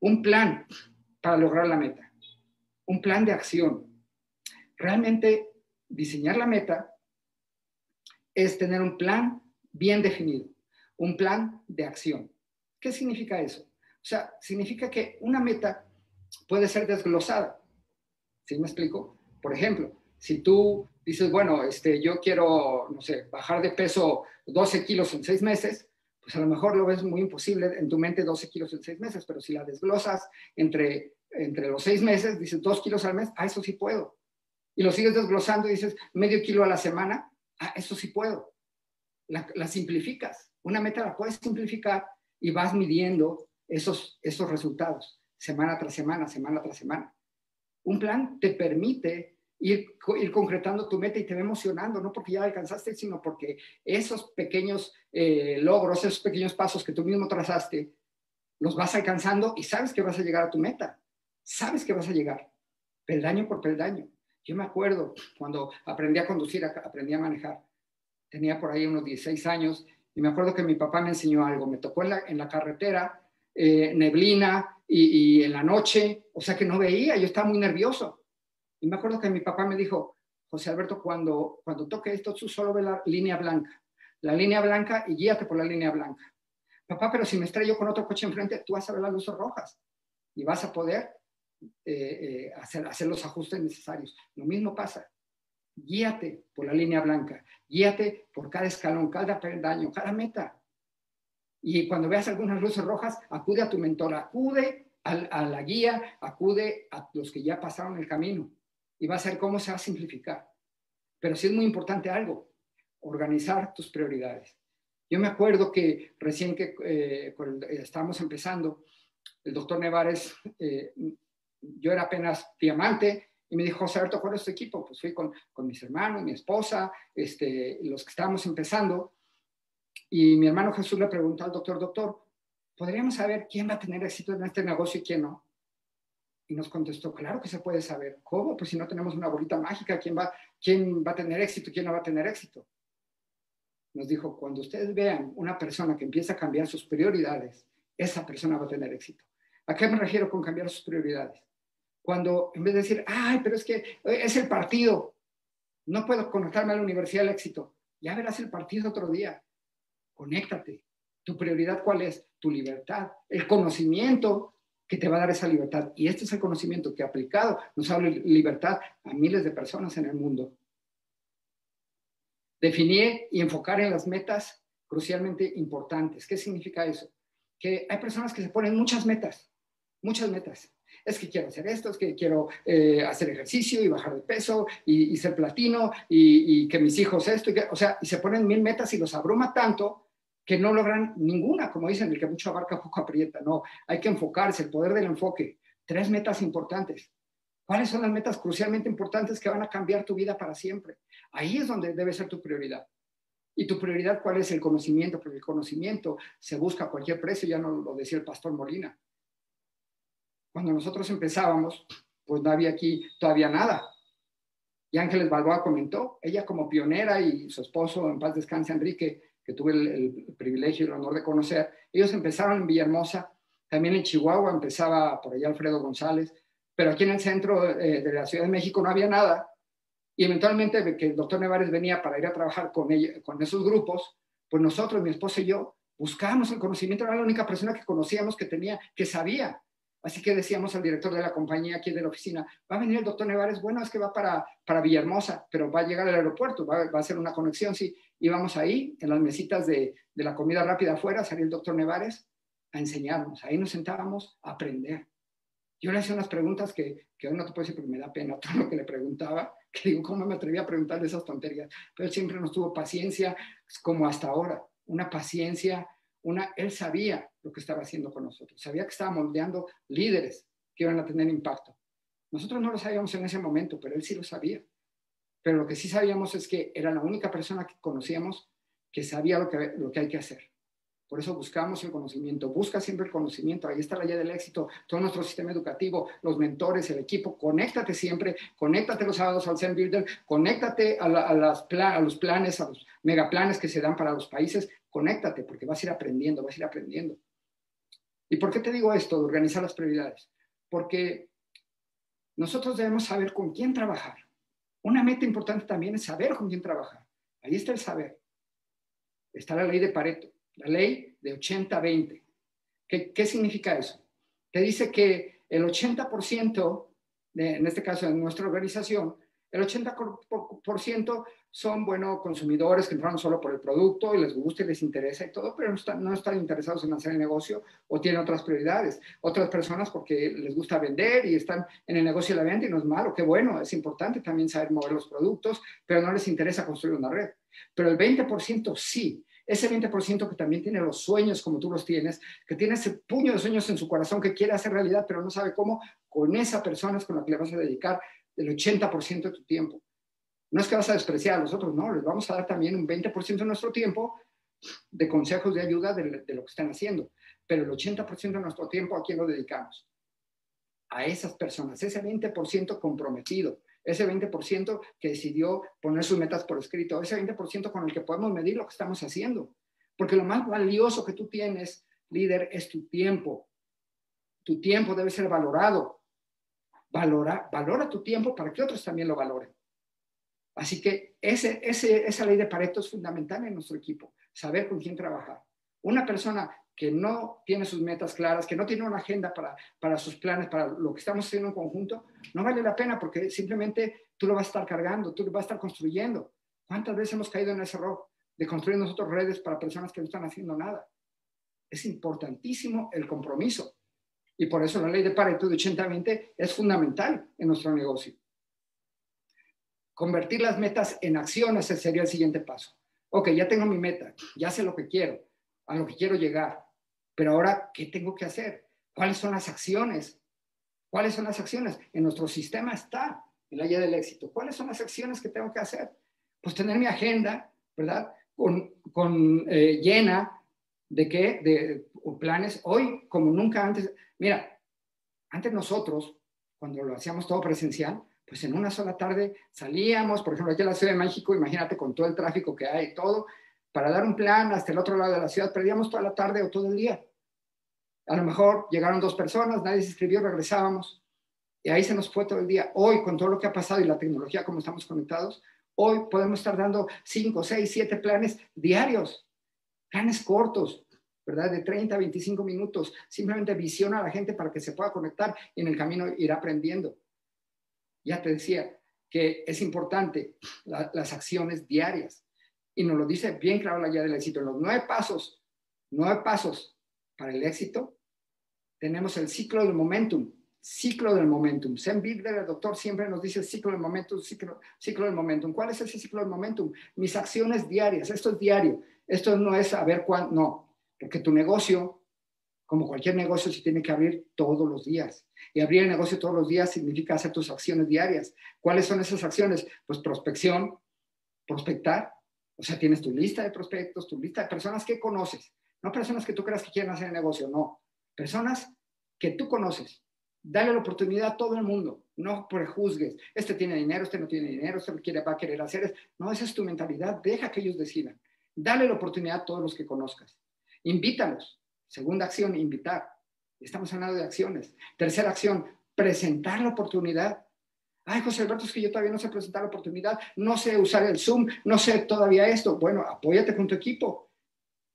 un plan para lograr la meta, un plan de acción. Realmente diseñar la meta es tener un plan bien definido, un plan de acción. ¿Qué significa eso? O sea, significa que una meta puede ser desglosada. ¿Sí me explico? Por ejemplo, si tú dices, bueno, este, yo quiero, no sé, bajar de peso 12 kilos en seis meses, pues a lo mejor lo ves muy imposible en tu mente 12 kilos en seis meses, pero si la desglosas entre, entre los seis meses, dices 2 kilos al mes, ah, eso sí puedo. Y lo sigues desglosando y dices medio kilo a la semana, ah, eso sí puedo. La, la simplificas. Una meta la puedes simplificar y vas midiendo esos, esos resultados semana tras semana, semana tras semana. Un plan te permite ir, concretando tu meta y te va emocionando, no porque ya alcanzaste, sino porque esos pequeños eh, logros, esos pequeños pasos que tú mismo trazaste, los vas alcanzando y sabes que vas a llegar a tu meta. Sabes que vas a llegar, peldaño por peldaño. Yo me acuerdo cuando aprendí a conducir, aprendí a manejar. Tenía por ahí unos 16 años y me acuerdo que mi papá me enseñó algo. Me tocó en la, en la carretera, eh, neblina y, y en la noche, o sea que no veía, yo estaba muy nervioso. Y me acuerdo que mi papá me dijo, José Alberto, cuando, cuando toque esto, tú solo ve la línea blanca, la línea blanca y guíate por la línea blanca. Papá, pero si me estrello con otro coche enfrente, tú vas a ver las luces rojas y vas a poder eh, eh, hacer, hacer los ajustes necesarios. Lo mismo pasa. Guíate por la línea blanca, guíate por cada escalón, cada peldaño, cada meta. Y cuando veas algunas luces rojas, acude a tu mentor, acude a, a la guía, acude a los que ya pasaron el camino y va a ser cómo se va a simplificar. Pero sí es muy importante algo, organizar tus prioridades. Yo me acuerdo que recién que eh, estábamos empezando, el doctor Nevares, eh, yo era apenas diamante, y me dijo, José Alberto, ¿cuál es tu equipo? Pues fui con, con mis hermanos, mi esposa, este, los que estábamos empezando, y mi hermano Jesús le preguntó al doctor, doctor, ¿podríamos saber quién va a tener éxito en este negocio y quién no? Y nos contestó, claro que se puede saber. ¿Cómo? Pues si no tenemos una bolita mágica, ¿quién va, quién va a tener éxito quién no va a tener éxito? Nos dijo, cuando ustedes vean una persona que empieza a cambiar sus prioridades, esa persona va a tener éxito. ¿A qué me refiero con cambiar sus prioridades? Cuando en vez de decir, ay, pero es que eh, es el partido, no puedo conectarme a la Universidad del Éxito, ya verás el partido otro día. Conéctate. ¿Tu prioridad cuál es? Tu libertad, el conocimiento que te va a dar esa libertad. Y este es el conocimiento que aplicado nos habla libertad a miles de personas en el mundo. Definir y enfocar en las metas crucialmente importantes. ¿Qué significa eso? Que hay personas que se ponen muchas metas, muchas metas. Es que quiero hacer esto, es que quiero eh, hacer ejercicio y bajar de peso y, ser platino y, que mis hijos esto, o sea, y se ponen mil metas y los abruma tanto que no logran ninguna, como dicen, el que mucho abarca poco aprieta. No, hay que enfocarse, el poder del enfoque. Tres metas importantes. ¿Cuáles son las metas crucialmente importantes que van a cambiar tu vida para siempre? Ahí es donde debe ser tu prioridad. ¿Y tu prioridad cuál es? El conocimiento, porque el conocimiento se busca a cualquier precio, ya no lo decía el pastor Molina. Cuando nosotros empezábamos, pues no había aquí todavía nada. Y Ángeles Balboa comentó, ella como pionera y su esposo, en paz descanse, Enrique, que tuve el, privilegio y el honor de conocer, ellos empezaron en Villahermosa, también en Chihuahua empezaba por allá Alfredo González, pero aquí en el centro eh, de la Ciudad de México no había nada. Y eventualmente que el doctor Nevares venía para ir a trabajar con, ella, con esos grupos, pues nosotros, mi esposa y yo, buscábamos el conocimiento, era la única persona que conocíamos que tenía, que sabía. Así que decíamos al director de la compañía aquí de la oficina, va a venir el doctor Nevares, bueno, es que va para, para Villahermosa, pero va a llegar al aeropuerto, va, va a hacer una conexión, sí íbamos ahí, en las mesitas de, de la comida rápida afuera, salía el doctor Nevares a enseñarnos. Ahí nos sentábamos a aprender. Yo le hacía unas preguntas que, que hoy no te puedo decir porque me da pena todo lo que le preguntaba, que digo, ¿cómo me atreví a preguntarle esas tonterías? Pero siempre nos tuvo paciencia, como hasta ahora, una paciencia, una, él sabía lo que estaba haciendo con nosotros, sabía que estaba moldeando líderes que iban a tener impacto. Nosotros no lo sabíamos en ese momento, pero él sí lo sabía pero lo que sí sabíamos es que era la única persona que conocíamos que sabía lo que, lo que hay que hacer. Por eso buscamos el conocimiento, busca siempre el conocimiento, ahí está la guía del éxito, todo nuestro sistema educativo, los mentores, el equipo, conéctate siempre, conéctate los sábados al Zen Builder, conéctate a, las a los planes, a los megaplanes que se dan para los países, conéctate porque vas a ir aprendiendo, vas a ir aprendiendo. ¿Y por qué te digo esto de organizar las prioridades? Porque nosotros debemos saber con quién trabajar. Una meta importante también es saber con quién trabajar. Ahí está el saber. Está la ley de Pareto, la ley de 80-20. ¿Qué, ¿Qué significa eso? Te dice que el 80%, de, en este caso en nuestra organización, el 80% son, bueno, consumidores que entraron solo por el producto y les gusta y les interesa y todo, pero no están, no están interesados en hacer el negocio o tienen otras prioridades. Otras personas porque les gusta vender y están en el negocio de la venta y no es malo, qué bueno, es importante también saber mover los productos, pero no les interesa construir una red. Pero el 20% sí, ese 20% que también tiene los sueños como tú los tienes, que tiene ese puño de sueños en su corazón que quiere hacer realidad, pero no sabe cómo, con esa persona es con la que le vas a dedicar el 80% de tu tiempo. No es que vas a despreciar a los otros, no, les vamos a dar también un 20% de nuestro tiempo de consejos de ayuda de, lo que están haciendo, pero el 80% de nuestro tiempo, ¿a quién lo dedicamos? A esas personas, ese 20% comprometido, ese 20% que decidió poner sus metas por escrito, ese 20% con el que podemos medir lo que estamos haciendo. Porque lo más valioso que tú tienes, líder, es tu tiempo. Tu tiempo debe ser valorado. Valora, valora tu tiempo para que otros también lo valoren. Así que esa ley de Pareto es fundamental en nuestro equipo, saber con quién trabajar. Una persona que no tiene sus metas claras, que no tiene una agenda para, para sus planes, para lo que estamos haciendo en conjunto, no vale la pena porque simplemente tú lo vas a estar cargando, tú lo vas a estar construyendo. ¿Cuántas veces hemos caído en ese error de construir nosotros redes para personas que no están haciendo nada? Es importantísimo el compromiso. Y por eso la ley de Pareto de 80-20 es fundamental en nuestro negocio. Convertir las metas en acciones sería el siguiente paso. Ok, ya tengo mi meta, ya sé lo que quiero, a lo que quiero llegar, pero ahora, ¿qué tengo que hacer? ¿Cuáles son las acciones? ¿Cuáles son las acciones? En nuestro sistema está el área del éxito. ¿Cuáles son las acciones que tengo que hacer? Pues tener mi agenda, ¿verdad? Con, con eh, llena de qué? De planes. Hoy, como nunca antes, mira, antes nosotros, cuando lo hacíamos todo presencial, pues en una sola tarde salíamos, por ejemplo, aquí en la Ciudad de México, imagínate con todo el tráfico que hay y todo, para dar un plan hasta el otro lado de la ciudad, perdíamos toda la tarde o todo el día. A lo mejor llegaron dos personas, nadie se escribió, regresábamos. Y ahí se nos fue todo el día. Hoy, con todo lo que ha pasado y la tecnología, como estamos conectados, hoy podemos estar dando cinco, seis, siete planes diarios, planes cortos, ¿verdad? De 30 a 25 minutos. Simplemente visiona a la gente para que se pueda conectar y en el camino irá aprendiendo ya te decía que es importante las acciones diarias. Y nos lo dice bien claro la guía del éxito. En los nueve pasos, nueve pasos para el éxito, tenemos el ciclo del momentum. Ciclo del momentum. Sam Bidler, el doctor, siempre nos dice ciclo del momentum, ciclo, ciclo del momentum. ¿Cuál es ese ciclo del momentum? Mis acciones diarias. Esto es diario. Esto no es a ver cuándo, no. Porque tu negocio como cualquier negocio, se tiene que abrir todos los días. Y abrir el negocio todos los días significa hacer tus acciones diarias. ¿Cuáles son esas acciones? Pues prospección, prospectar. O sea, tienes tu lista de prospectos, tu lista de personas que conoces. No personas que tú creas que quieren hacer el negocio, no. Personas que tú conoces. Dale la oportunidad a todo el mundo. No prejuzgues. Este tiene dinero, este no tiene dinero, este quiere, va a querer hacer. No, esa es tu mentalidad. Deja que ellos decidan. Dale la oportunidad a todos los que conozcas. Invítalos Segunda acción, invitar. Estamos hablando de acciones. Tercera acción, presentar la oportunidad. Ay, José Alberto, es que yo todavía no sé presentar la oportunidad, no sé usar el Zoom, no sé todavía esto. Bueno, apóyate con tu equipo.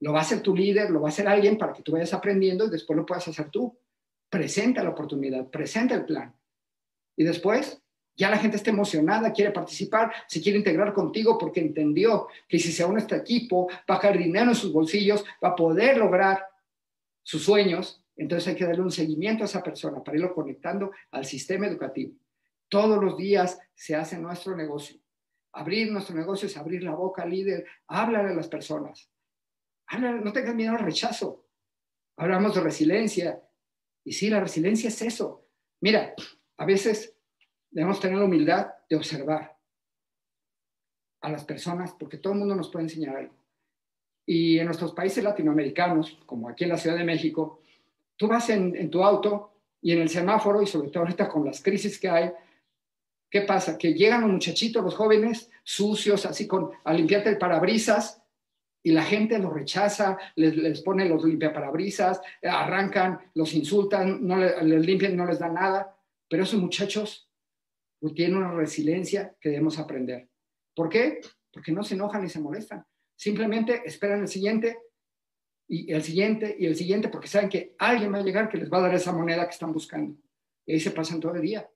Lo va a hacer tu líder, lo va a hacer alguien para que tú vayas aprendiendo y después lo puedas hacer tú. Presenta la oportunidad, presenta el plan. Y después, ya la gente está emocionada, quiere participar, se quiere integrar contigo porque entendió que si se une este equipo, va a caer dinero en sus bolsillos, va a poder lograr sus sueños, entonces hay que darle un seguimiento a esa persona para irlo conectando al sistema educativo. Todos los días se hace nuestro negocio. Abrir nuestro negocio es abrir la boca, líder, háblale a las personas. no tengas miedo al rechazo. Hablamos de resiliencia. Y sí, la resiliencia es eso. Mira, a veces debemos tener la humildad de observar a las personas, porque todo el mundo nos puede enseñar algo. Y en nuestros países latinoamericanos, como aquí en la Ciudad de México, tú vas en, tu auto y en el semáforo, y sobre todo ahorita con las crisis que hay, ¿qué pasa? Que llegan los muchachitos, los jóvenes, sucios, así con, a limpiarte el parabrisas, y la gente los rechaza, les, les pone los limpiaparabrisas, arrancan, los insultan, no les, les limpian, no les dan nada. Pero esos muchachos pues, tienen una resiliencia que debemos aprender. ¿Por qué? Porque no se enojan ni se molestan. Simplemente esperan el siguiente y el siguiente y el siguiente porque saben que alguien va a llegar que les va a dar esa moneda que están buscando. Y ahí se pasan todo el día.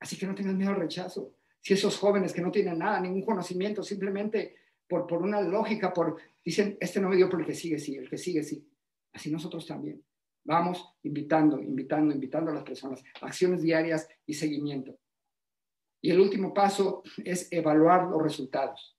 Así que no tengan miedo al rechazo. Si esos jóvenes que no tienen nada, ningún conocimiento, simplemente por, por una lógica, por dicen, este no me dio, pero el que sigue sí, el que sigue sí. Así nosotros también. Vamos invitando, invitando, invitando a las personas, acciones diarias y seguimiento. Y el último paso es evaluar los resultados.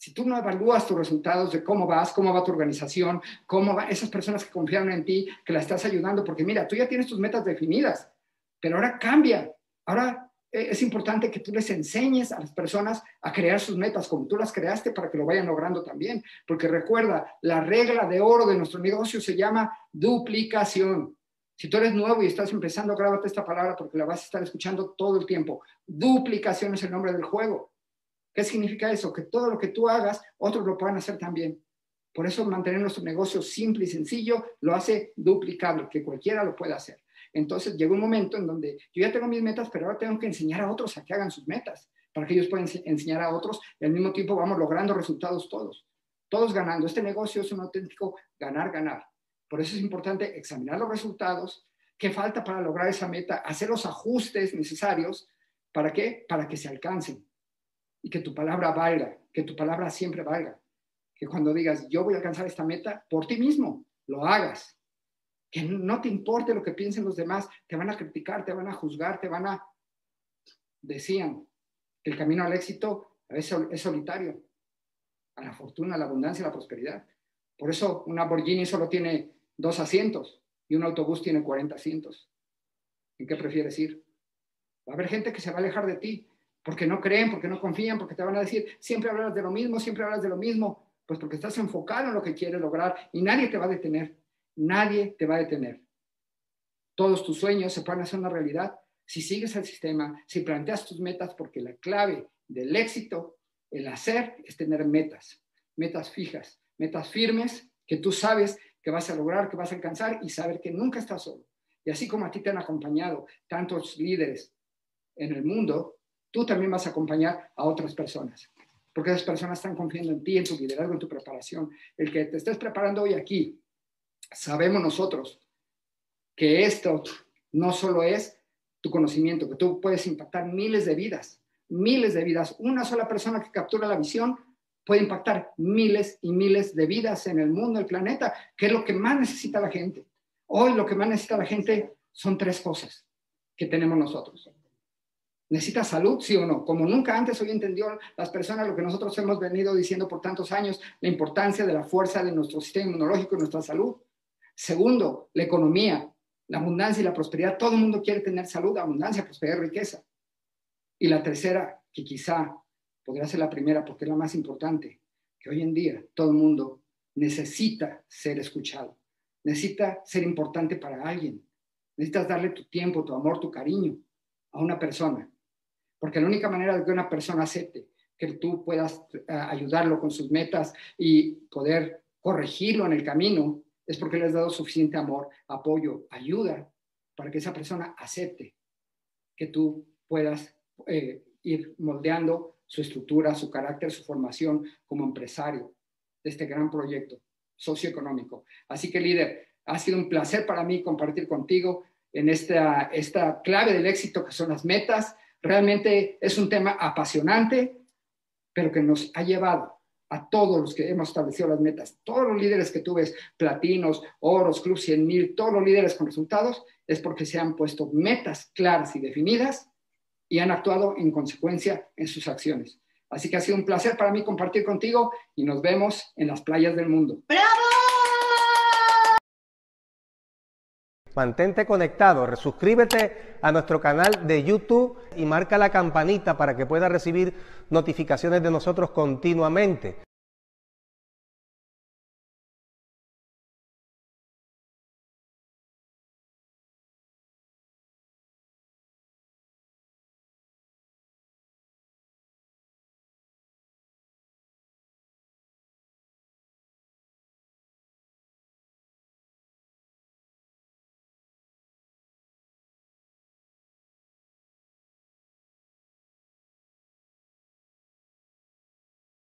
Si tú no evalúas tus resultados de cómo vas, cómo va tu organización, cómo van esas personas que confiaron en ti, que la estás ayudando, porque mira, tú ya tienes tus metas definidas, pero ahora cambia. Ahora eh, es importante que tú les enseñes a las personas a crear sus metas como tú las creaste para que lo vayan logrando también. Porque recuerda, la regla de oro de nuestro negocio se llama duplicación. Si tú eres nuevo y estás empezando, grábate esta palabra porque la vas a estar escuchando todo el tiempo. Duplicación es el nombre del juego. ¿Qué significa eso? Que todo lo que tú hagas, otros lo puedan hacer también. Por eso mantener nuestro negocio simple y sencillo lo hace duplicable, que cualquiera lo pueda hacer. Entonces llega un momento en donde yo ya tengo mis metas, pero ahora tengo que enseñar a otros a que hagan sus metas, para que ellos puedan enseñar a otros y al mismo tiempo vamos logrando resultados todos, todos ganando. Este negocio es un auténtico ganar, ganar. Por eso es importante examinar los resultados, qué falta para lograr esa meta, hacer los ajustes necesarios. ¿Para qué? Para que se alcancen y que tu palabra valga, que tu palabra siempre valga. Que cuando digas, yo voy a alcanzar esta meta, por ti mismo, lo hagas que no te importe lo que piensen los demás, te van a criticar, te van a juzgar, te van a... Decían que el camino al éxito es, solitario, a la fortuna, a la abundancia, a la prosperidad. Por eso una Lamborghini solo tiene dos asientos y un autobús tiene 40 asientos. ¿En qué prefieres ir? Va a haber gente que se va a alejar de ti porque no creen, porque no confían, porque te van a decir, siempre hablas de lo mismo, siempre hablas de lo mismo, pues porque estás enfocado en lo que quieres lograr y nadie te va a detener. Nadie te va a detener. Todos tus sueños se pueden hacer una realidad si sigues el sistema, si planteas tus metas, porque la clave del éxito, el hacer, es tener metas, metas fijas, metas firmes que tú sabes que vas a lograr, que vas a alcanzar y saber que nunca estás solo. Y así como a ti te han acompañado tantos líderes en el mundo, tú también vas a acompañar a otras personas. Porque esas personas están confiando en ti, en tu liderazgo, en tu preparación. El que te estés preparando hoy aquí sabemos nosotros que esto no solo es tu conocimiento, que tú puedes impactar miles de vidas, miles de vidas. Una sola persona que captura la visión puede impactar miles y miles de vidas en el mundo, el planeta, que es lo que más necesita la gente. Hoy lo que más necesita la gente son tres cosas que tenemos nosotros. ¿Necesita salud, sí o no? Como nunca antes hoy entendió las personas lo que nosotros hemos venido diciendo por tantos años, la importancia de la fuerza de nuestro sistema inmunológico y nuestra salud. Segundo, la economía, la abundancia y la prosperidad. Todo el mundo quiere tener salud, abundancia, prosperidad riqueza. Y la tercera, que quizá podría ser la primera porque es la más importante, que hoy en día todo el mundo necesita ser escuchado, necesita ser importante para alguien. Necesitas darle tu tiempo, tu amor, tu cariño a una persona. Porque la única manera de que una persona acepte que tú puedas eh, ayudarlo con sus metas y poder corregirlo en el camino es porque le has dado suficiente amor, apoyo, ayuda para que esa persona acepte que tú puedas eh, ir moldeando su estructura, su carácter, su formación como empresario de este gran proyecto socioeconómico. Así que líder, ha sido un placer para mí compartir contigo en esta, esta clave del éxito que son las metas. Realmente es un tema apasionante, pero que nos ha llevado a todos los que hemos establecido las metas, todos los líderes que tú ves, platinos, oros, club 100 mil, todos los líderes con resultados, es porque se han puesto metas claras y definidas y han actuado en consecuencia en sus acciones. Así que ha sido un placer para mí compartir contigo y nos vemos en las playas del mundo. ¡Bravo! Mantente conectado, suscríbete a nuestro canal de YouTube y marca la campanita para que puedas recibir notificaciones de nosotros continuamente.